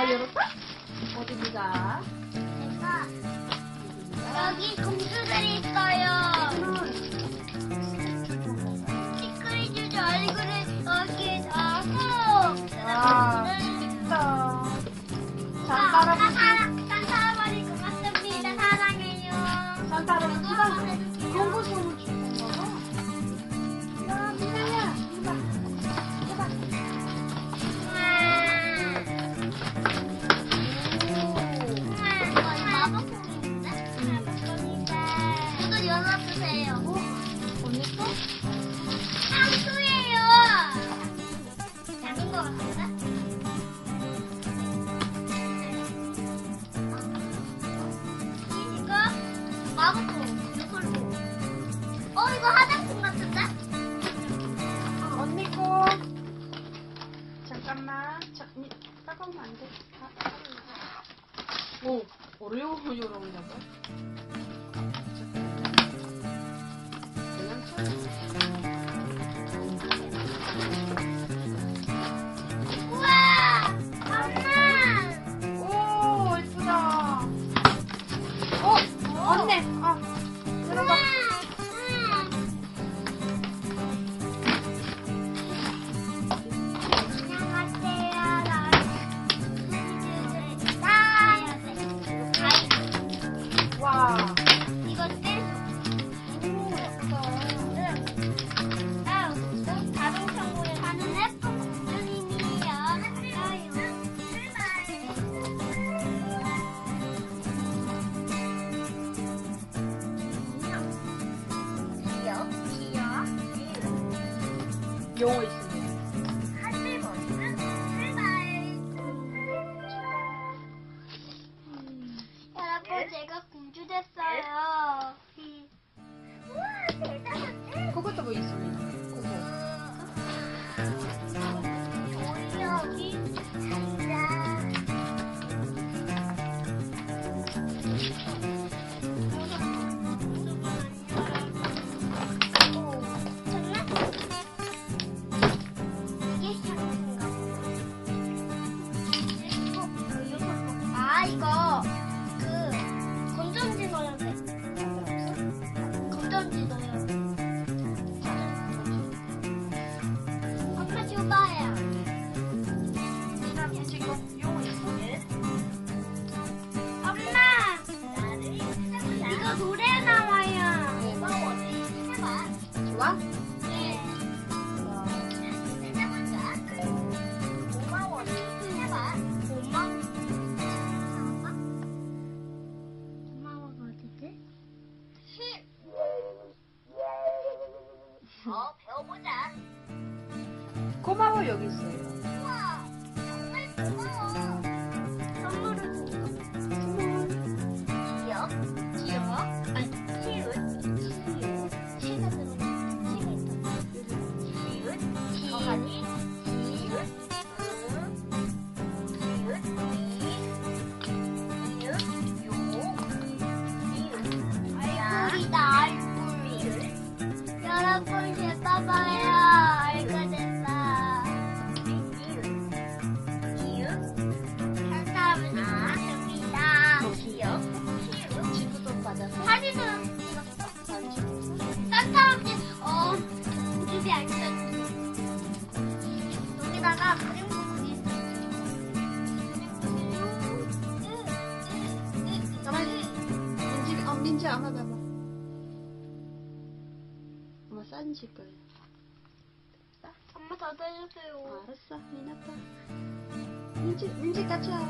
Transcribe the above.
엄마 열었다? 어디 보자. 여기 공주들이 있어요. 이거 열어주세요. 오, 언니 또? 향수예요. 작은 거 같은데? 이거 마법봉, 요술봉. 어, 이거 화장품 같은데? 언니 거. 잠깐만. 따가우면 안 돼. 아. 오, 오레오 열어오려고? 그냥 쳐. 용어 있습니다. 여러분, 제가 공주 됐어요. 우와, 대단한데? 그것도 뭐 있습니다. 어, 배워보자. 고마워 여기 있어요. 우와, 정말 고마워. 산타할아버지, 어, 공주비 알려줬어. 여기다가 그림 그리기. 가만히. 민지, 어, 민지 안아봐봐. 엄마 사진 찍 거야. 엄마 닫아주세요. 어, 알았어, 민아빠. 민지, 민지 같이 와.